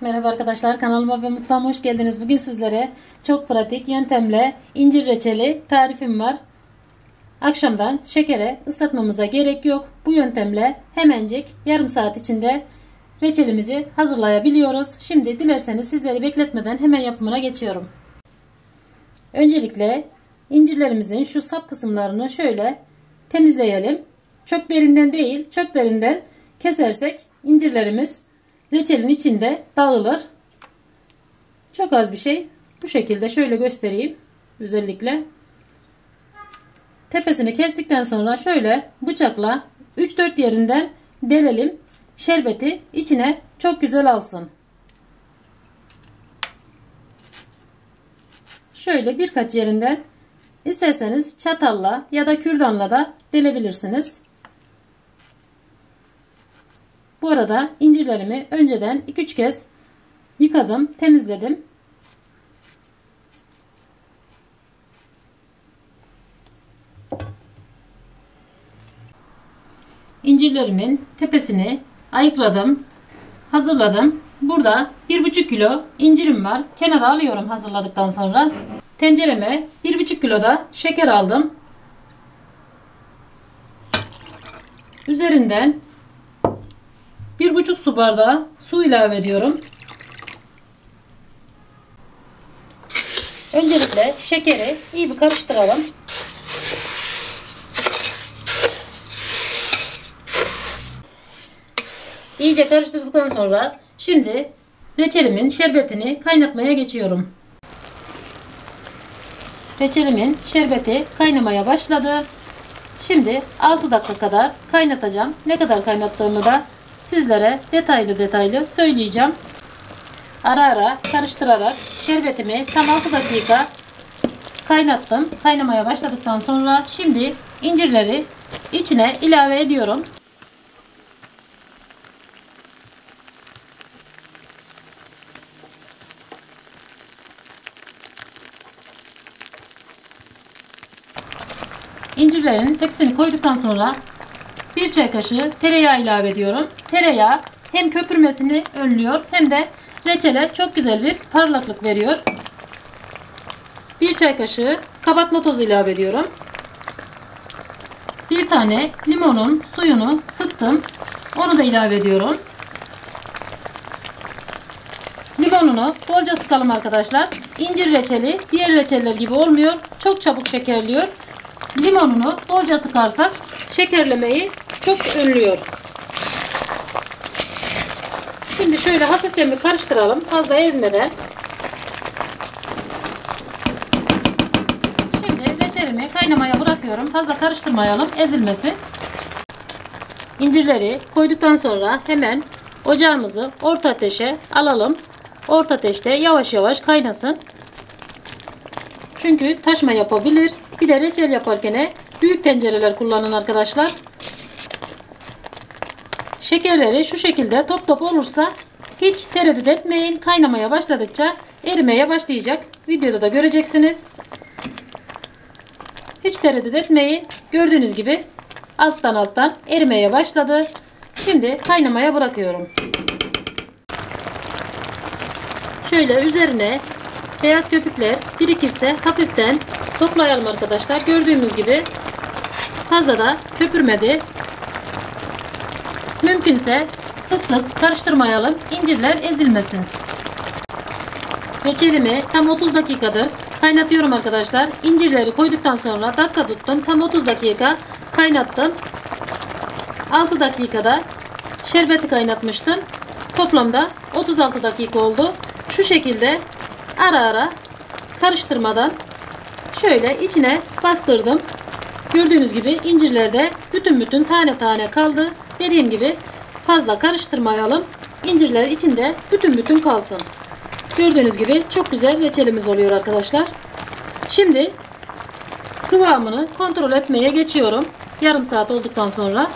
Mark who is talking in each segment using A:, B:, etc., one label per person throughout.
A: Merhaba arkadaşlar kanalıma ve mutfağıma hoş geldiniz. Bugün sizlere çok pratik yöntemle incir reçeli tarifim var. Akşamdan şekere ıslatmamıza gerek yok. Bu yöntemle hemencik yarım saat içinde reçelimizi hazırlayabiliyoruz. Şimdi dilerseniz sizleri bekletmeden hemen yapımına geçiyorum. Öncelikle incirlerimizin şu sap kısımlarını şöyle temizleyelim. Çok derinden değil, çok derinden kesersek incirlerimiz reçelin içinde dağılır. Çok az bir şey. Bu şekilde şöyle göstereyim. Özellikle. Tepesini kestikten sonra şöyle bıçakla 3-4 yerinden delelim. Şerbeti içine çok güzel alsın. Şöyle birkaç yerinden isterseniz çatalla ya da kürdanla da delebilirsiniz. Bu arada incirlerimi önceden 2-3 kez yıkadım, temizledim. İncirlerimin tepesini ayıkladım, hazırladım. Burada 1,5 kilo incirim var. Kenara alıyorum hazırladıktan sonra. Tencereme 1,5 kilo da şeker aldım. Üzerinden bir buçuk su bardağı su ilave ediyorum. Öncelikle şekeri iyi bir karıştıralım. İyice karıştırdıktan sonra şimdi reçelimin şerbetini kaynatmaya geçiyorum. Reçelimin şerbeti kaynamaya başladı. Şimdi 6 dakika kadar kaynatacağım. Ne kadar kaynattığımı da sizlere detaylı detaylı söyleyeceğim. Ara ara karıştırarak şerbetimi tam 6 dakika kaynattım. Kaynamaya başladıktan sonra şimdi incirleri içine ilave ediyorum. İncirlerin hepsini koyduktan sonra 1 çay kaşığı tereyağı ilave ediyorum. Tereyağı hem köpürmesini önlüyor hem de reçele çok güzel bir parlaklık veriyor. 1 çay kaşığı kabartma tozu ilave ediyorum. Bir tane limonun suyunu sıktım. Onu da ilave ediyorum. Limonunu bolca sıkalım arkadaşlar. İncir reçeli diğer reçeller gibi olmuyor. Çok çabuk şekerliyor. Limonunu bolca sıkarsak şekerlemeyi çok önlüyor. Şimdi şöyle hafiften bir karıştıralım. Fazla ezmeden. Şimdi reçelimi kaynamaya bırakıyorum. Fazla karıştırmayalım. Ezilmesin. İncirleri koyduktan sonra hemen ocağımızı orta ateşe alalım. Orta ateşte yavaş yavaş kaynasın. Çünkü taşma yapabilir. Bir de reçel yaparken büyük tencereler kullanın arkadaşlar. Şekerleri şu şekilde top top olursa hiç tereddüt etmeyin. Kaynamaya başladıkça erimeye başlayacak. Videoda da göreceksiniz. Hiç tereddüt etmeyin. Gördüğünüz gibi alttan alttan erimeye başladı. Şimdi kaynamaya bırakıyorum. Şöyle üzerine beyaz köpükler birikirse hafiften toplayalım arkadaşlar. Gördüğümüz gibi fazla da köpürmedi. Mümkünse sık sık karıştırmayalım. İncirler ezilmesin. Reçelimi tam 30 dakikadır kaynatıyorum arkadaşlar. İncirleri koyduktan sonra dakika tuttum. Tam 30 dakika kaynattım. 6 dakikada şerbeti kaynatmıştım. Toplamda 36 dakika oldu. Şu şekilde ara ara karıştırmadan şöyle içine bastırdım. Gördüğünüz gibi incirlerde bütün bütün tane tane kaldı. Dediğim gibi fazla karıştırmayalım. İncirler içinde bütün bütün kalsın. Gördüğünüz gibi çok güzel reçelimiz oluyor arkadaşlar. Şimdi kıvamını kontrol etmeye geçiyorum. Yarım saat olduktan sonra.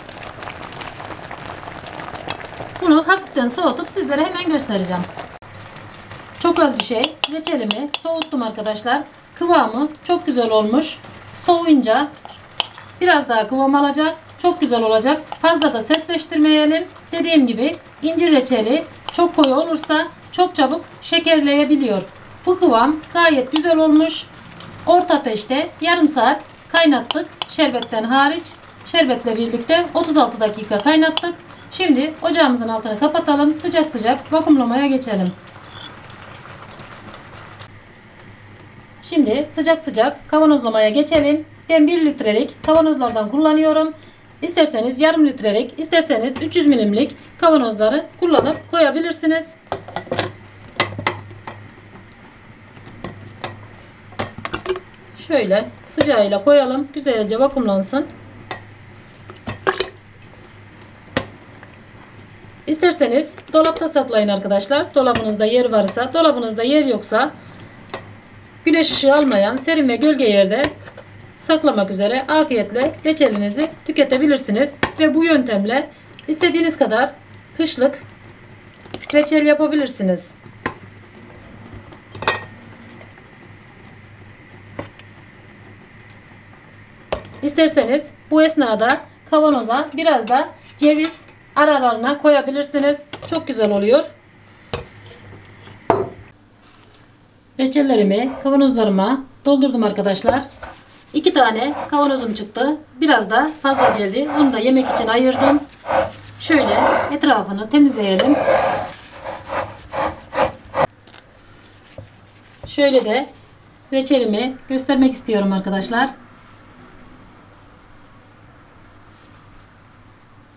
A: Bunu hafiften soğutup sizlere hemen göstereceğim. Çok az bir şey. Reçelimi soğuttum arkadaşlar. Kıvamı çok güzel olmuş. Soğuyunca biraz daha kıvam alacak. Çok güzel olacak. Fazla da sertleştirmeyelim. Dediğim gibi incir reçeli çok koyu olursa çok çabuk şekerleyebiliyor. Bu kıvam gayet güzel olmuş. Orta ateşte yarım saat kaynattık. Şerbetten hariç. Şerbetle birlikte 36 dakika kaynattık. Şimdi ocağımızın altını kapatalım. Sıcak sıcak vakumlamaya geçelim. Şimdi sıcak sıcak kavanozlamaya geçelim. Ben 1 litrelik kavanozlardan kullanıyorum. İsterseniz yarım litrelik, isterseniz 300 milimlik kavanozları kullanıp koyabilirsiniz. Şöyle sıcağıyla koyalım. Güzelce vakumlansın. İsterseniz dolapta saklayın arkadaşlar. Dolabınızda yer varsa, dolabınızda yer yoksa güneş ışığı almayan serin ve gölge yerde saklamak üzere afiyetle reçelinizi tüketebilirsiniz. Ve bu yöntemle istediğiniz kadar kışlık reçel yapabilirsiniz. İsterseniz bu esnada kavanoza biraz da ceviz aralarına koyabilirsiniz. Çok güzel oluyor. Reçellerimi kavanozlarıma doldurdum arkadaşlar. İki tane kavanozum çıktı. Biraz da fazla geldi. Onu da yemek için ayırdım. Şöyle etrafını temizleyelim. Şöyle de reçelimi göstermek istiyorum arkadaşlar.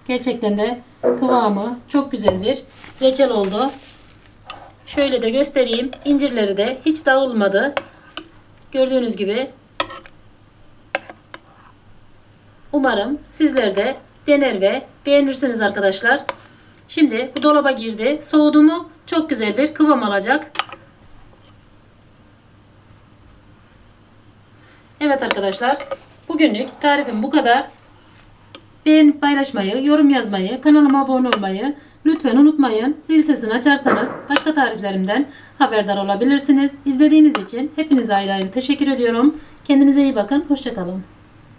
A: Gerçekten de kıvamı çok güzel bir reçel oldu. Şöyle de göstereyim. İncirleri de hiç dağılmadı. Gördüğünüz gibi. Umarım sizler de dener ve beğenirsiniz arkadaşlar. Şimdi bu dolaba girdi. Soğudu mu çok güzel bir kıvam alacak. Evet arkadaşlar. Bugünlük tarifim bu kadar. Beğenip paylaşmayı, yorum yazmayı, kanalıma abone olmayı lütfen unutmayın. Zil sesini açarsanız başka tariflerimden haberdar olabilirsiniz. İzlediğiniz için hepinize ayrı ayrı teşekkür ediyorum. Kendinize iyi bakın. Hoşçakalın.